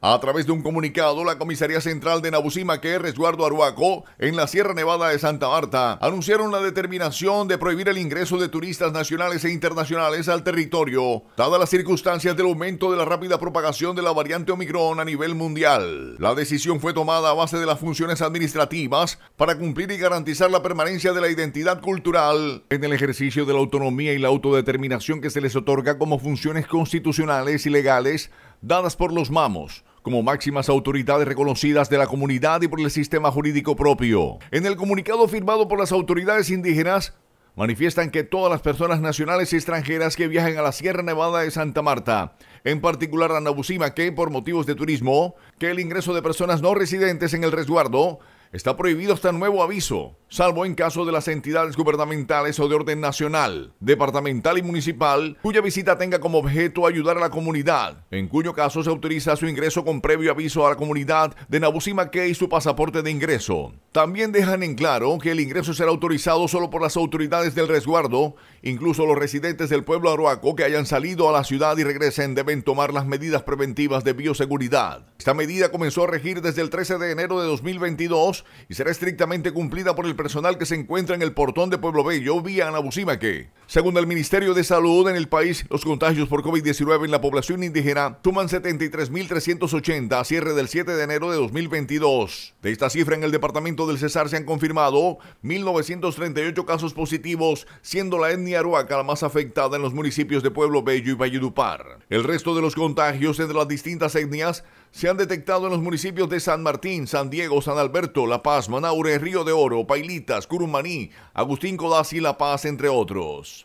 A través de un comunicado, la Comisaría Central de Nabusimaque, Resguardo Aruaco, en la Sierra Nevada de Santa Marta, anunciaron la determinación de prohibir el ingreso de turistas nacionales e internacionales al territorio, dadas las circunstancias del aumento de la rápida propagación de la variante Omicron a nivel mundial. La decisión fue tomada a base de las funciones administrativas para cumplir y garantizar la permanencia de la identidad cultural en el ejercicio de la autonomía y la autodeterminación que se les otorga como funciones constitucionales y legales dadas por los mamos como máximas autoridades reconocidas de la comunidad y por el sistema jurídico propio. En el comunicado firmado por las autoridades indígenas, manifiestan que todas las personas nacionales y extranjeras que viajen a la Sierra Nevada de Santa Marta, en particular a Nabusima, que por motivos de turismo, que el ingreso de personas no residentes en el resguardo está prohibido hasta nuevo aviso, salvo en caso de las entidades gubernamentales o de orden nacional, departamental y municipal, cuya visita tenga como objeto ayudar a la comunidad, en cuyo caso se autoriza su ingreso con previo aviso a la comunidad de Nabusima y su pasaporte de ingreso. También dejan en claro que el ingreso será autorizado solo por las autoridades del resguardo, incluso los residentes del pueblo aruaco que hayan salido a la ciudad y regresen deben tomar las medidas preventivas de bioseguridad. Esta medida comenzó a regir desde el 13 de enero de 2022 y será estrictamente cumplida por el personal que se encuentra en el portón de Pueblo Bello vía Anabusimaque. Según el Ministerio de Salud en el país, los contagios por COVID-19 en la población indígena suman 73.380 a cierre del 7 de enero de 2022. De esta cifra en el departamento del Cesar se han confirmado 1.938 casos positivos, siendo la etnia aruaca la más afectada en los municipios de Pueblo Bello y Valledupar. El resto de los contagios entre las distintas etnias se han detectado en los municipios de San Martín, San Diego, San Alberto, La Paz, Manaure, Río de Oro, Pailitas, Curumaní, Agustín Codazzi y La Paz, entre otros.